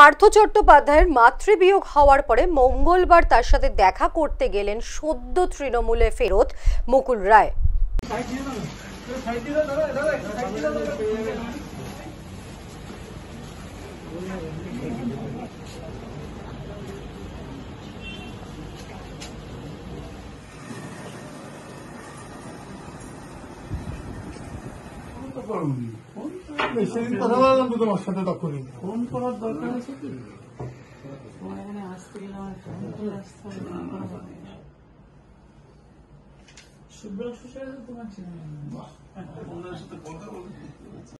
পার্থ চট্টোপাধ্যায়ের মাতৃবিয়োগ হওয়ার পরে মঙ্গলবার তার সাথে দেখা করতে গেলেন সদ্য তৃণমূলে ফেরত মুকুল রায়। তো করোনি। ফোন তো সেদিন কথা বললাম তো তোমার সাথে তখনই ফোন করার দরকার আছে কি তোমার এখানে আসতে গেলে আমার ফোন করে আসতে হবে। সুব্রত তোমার ছিল না।